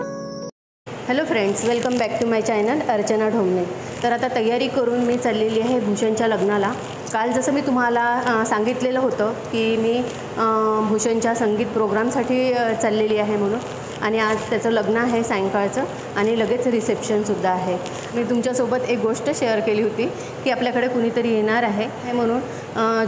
Hello friends welcome back to my channel Archana Dhomane तर आता तयारी करून मी चाललेली आहे भूषणच्या लग्नाला. काल जसं मी तुम्हाला सांगितलेलं होतं की मी भूषणच्या संगीत प्रोग्रामसाठी चाललेली आहे म्हणून. आणि आज त्याचं लग्न आहे सायंकाळचं आणि लगेच रिसेप्शनसुद्धा आहे. मी तुमच्यासोबत एक गोष्ट शेअर केली होती की आपल्याकडे कुणीतरी येणार आहे. हे म्हणून?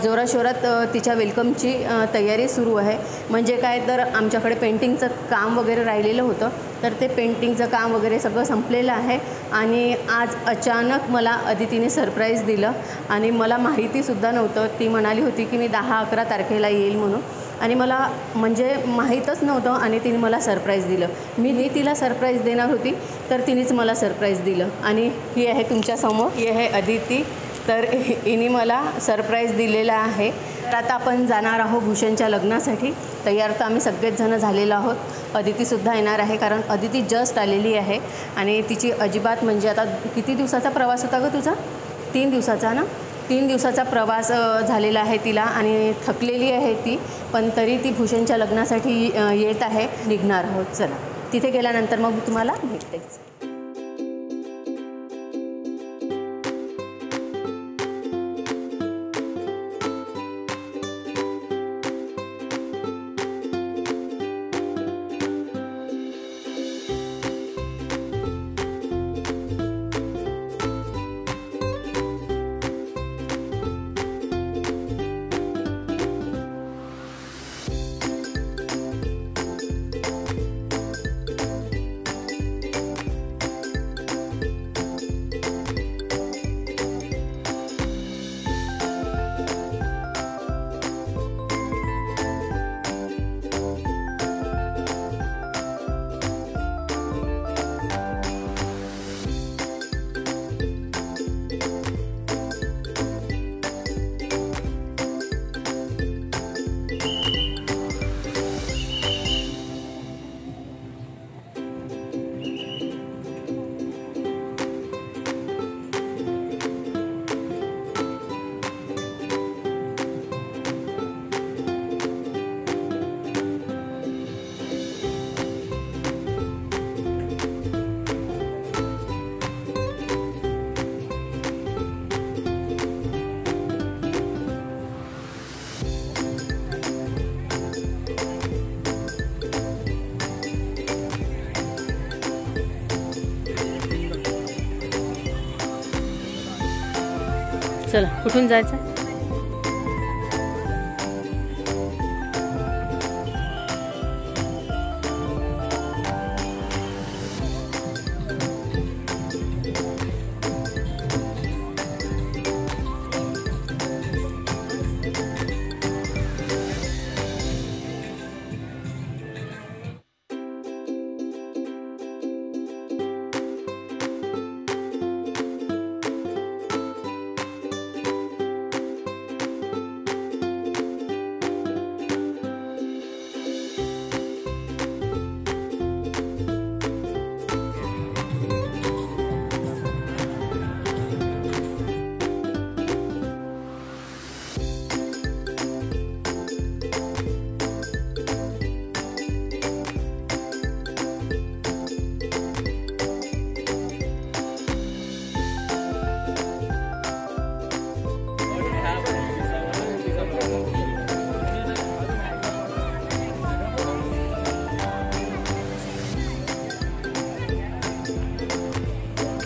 जोराशोरात तिच्या वेलकमची तयारी सुरू आहे. म्हणजे काय तर आमच्याकडे पेंटिंगचं काम वगैरे राहिलेलं होतं. तर ते पेंटिंगचं काम वगैरे सगळं संपलेलं आहे. आणि आज अचानक मला अदितीने सरप्राईज दिलं. आणि मला माहितीसुद्धा नव्हतं. ती म्हणाली होती की मी दहा अकरा तारखेला येईल म्हणून. आणि मला म्हणजे माहीतच नव्हतं आणि तिने मला सरप्राईज दिलं. मी नी तिला सरप्राईज देणार होती तर तिनेच मला सरप्राईज दिलं. आणि ही आहे तुमच्यासमोर ही आहे अदिती. तर हिने मला सरप्राईज दिलेला आहे. तर आता आपण जाणार आहोत भूषणच्या लग्नासाठी. तयार तर आम्ही सगळेच जण झालेलो आहोत. अदितीसुद्धा येणार आहे कारण अदिती जस्ट आलेली आहे. आणि तिची अजिबात म्हणजे आता किती दिवसाचा प्रवास होता ग तुझा? तीन दिवसाचा ना? तीन दिवसाचा प्रवास झालेला आहे तिला आणि थकलेली आहे ती पण तरी ती भूषणच्या लग्नासाठी येत आहे. निघणार आहोत चला. तिथे गेल्यानंतर मग तुम्हाला भेटतेच. चला कुठून जायचं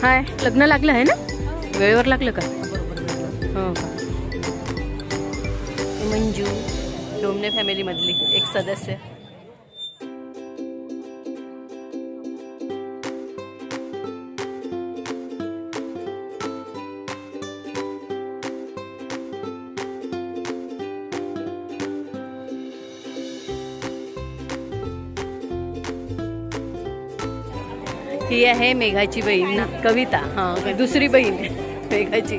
हाय लग्न लागलं आहे ना? वेळेवर लागलं का? हो का? मंजू डोमणे फॅमिलीमधली एक सदस्य. ही आहे मेघाची बहीण. ना कविता. हा दुसरी बहीण. मेघाची.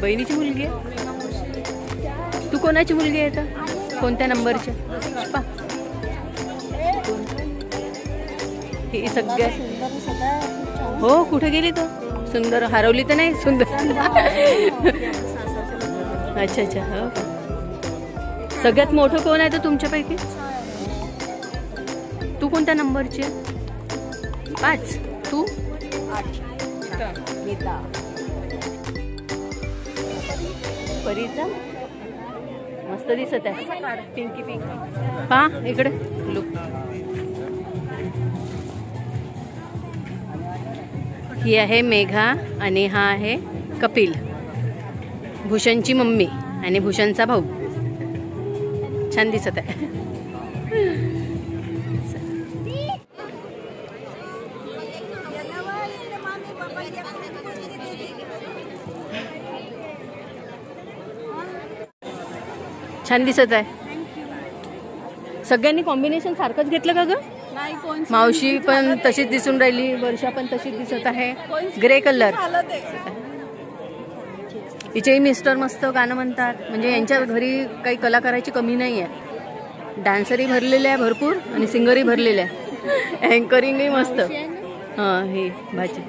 बहिणीची मुलगी आहे? तू कोणाची मुलगी आहे तर कोणत्या नंबरची? पा. ही सगळ्या हो कुठे गेली तो? सुंदर हरवली तर नाही? सुंदर अच्छा अच्छा हो सगळ्यात मोठं कोण आहे तर तुमच्यापैकी? तू कोणत्या नंबरची? पाच. तू? परीचा मस्त दिसत आहे. पिंकी पिंकी पा इकडे. लुक ही आहे मेघा आणि हा आहे कपिल. भूषणची मम्मी आणि भूषणचा भाऊ. छान दिसत आहे. छान दिसत आहे. सगळ्यांनी कॉम्बिनेशन सारखंच घेतलं का ग? मावशी पण तशीच दिसून राहिली वर्षा पण तशीच दिसत आहे. ग्रे कलर तिचेही मिस्टर मस्त गाणं म्हणतात. म्हणजे यांच्या घरी काही कलाकाराची कमी नाही आहे डान्सरही भरलेले आहे भरपूर आणि सिंगरही भरलेले आहे. अँकरिंगही मस्त. हां ही भाजी.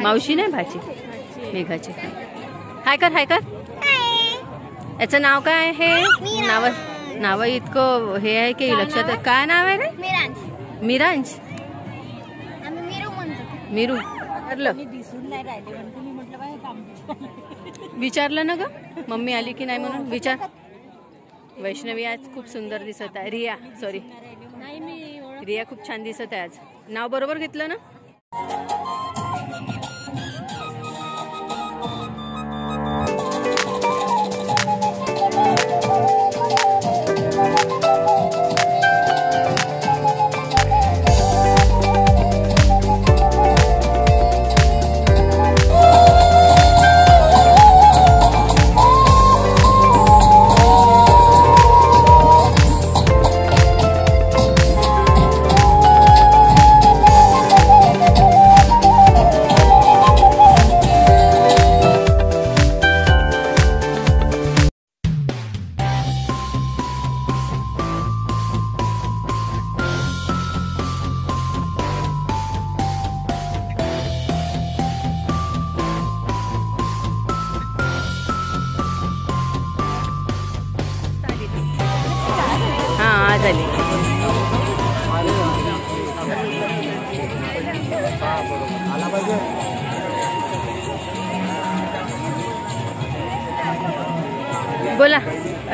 मावशी नाही भाजी? मेघाची. हाय कर हाय कर. याचं नाव काय आहे? नाव नाव इतकं हे आहे की लक्षात. काय नाव आहे रे? मिरांज. मिरांज. आम्ही मिरू म्हणतो. मिरू. ठरलं. दिसून नाही राहिले पण तुम्ही म्हटलं बाय काम विचारलं ना ग? मम्मी आली की नाही म्हणून? विचार. वैष्णवी आज खूप सुंदर दिसत आहे. रिया सॉरी रिया खूप छान दिसत आहे आज. नाव बरोबर घेतलं ना? हा आली बोला.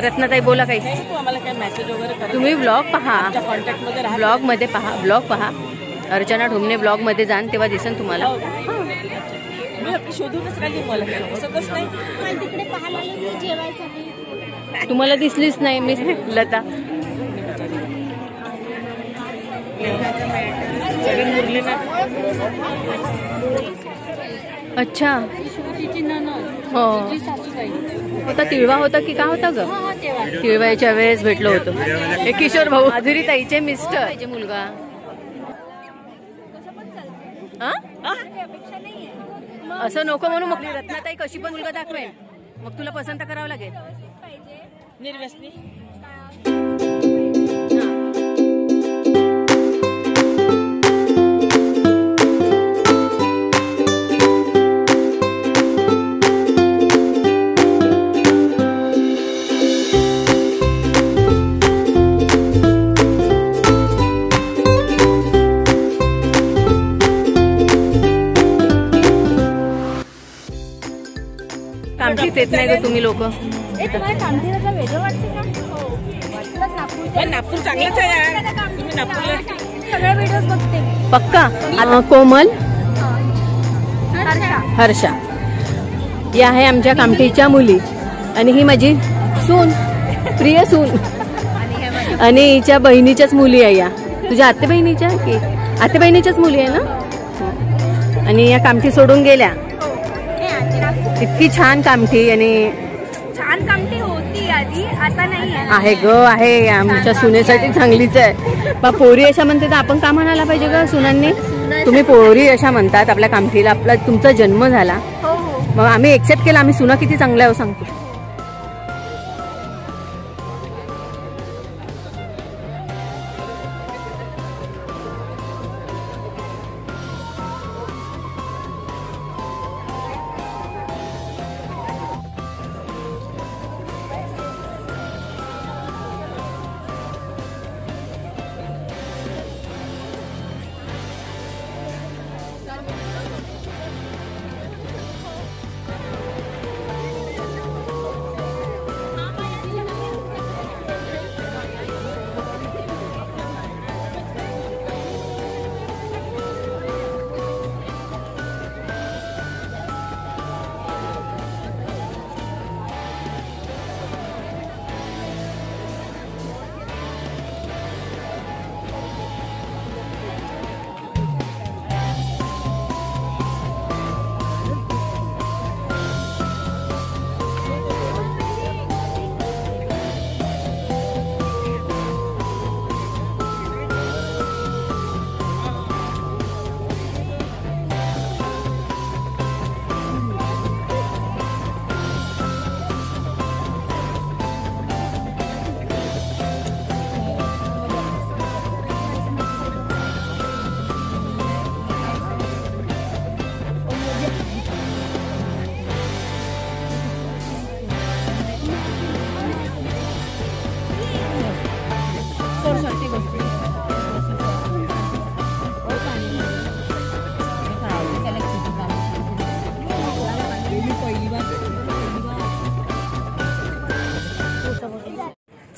रत्नाताई बोला काही. तू आम्हाला काय मेसेज वगैरे कर तुम्ही ब्लॉग पहा. कॉन्टॅक्टमध्ये राहा. ब्लॉगमध्ये पहा. ब्लॉग पहा. अर्चना ढोमणे ब्लॉगमध्ये जाण तेव्हा दिसन तुम्हाला. मी आपली शोधूनच राहिली मला दिसतच नाही. पण तिकडे पाहायला आले की जेवायचं नाही तुम्हाला दिसलीच नाही मी. लता. मुरली ना. अच्छा. हो. होता तिळवा होता की काय होता ग? हा तिळवायच्या वेळेस भेटलो होतो. हे किशोर भाऊ माधुरी ताईचे मिस्टर. मुलगा? हा? असं नको म्हणून मग रत्नाताई कशी पण मुलगा दाखवेल. मग तुला पसंत करावं लागेल. निर्व्यसनी. येत नाही ग तुम्ही लोक. का? नागपूर चांगलंच आहे पक्का? कोमल? हर्षा. हर्षा. या आहे आमच्या कामठीच्या मुली. आणि ही माझी सून. प्रिय सून. आणि हिच्या बहिणीच्याच मुली आहे या. तुझ्या आते बहिणीच्या की? आते बहिणीच्याच मुली आहे ना? आणि या कामठी सोडून गेल्या. इतकी छान कामठी आणि छान कामटी होती आधी आता नाही आहे. ग आहे. आमच्या सुनेसाठी चांगलीच आहे. बा पोरी अशा म्हणते तर आपण का म्हणायला पाहिजे ग सुनांनी? तुम्ही पोरी अशा म्हणतात आपल्या कामठीला आपला तुमचा जन्म झाला. हो हो. मग आम्ही एक्सेप्ट केला आम्ही सुना किती चांगल्या आहे हो सांगतो.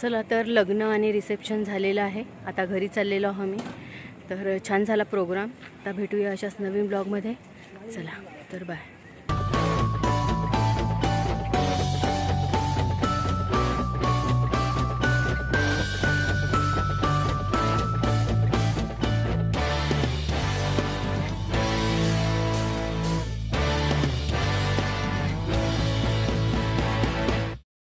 चला तर लग्न आणि रिसेप्शन झालेलं आहे. आता घरी चाललेलो आहो मी तर छान झाला प्रोग्राम. आता भेटूया अशाच नवीन ब्लॉगमध्ये. चला तर बाय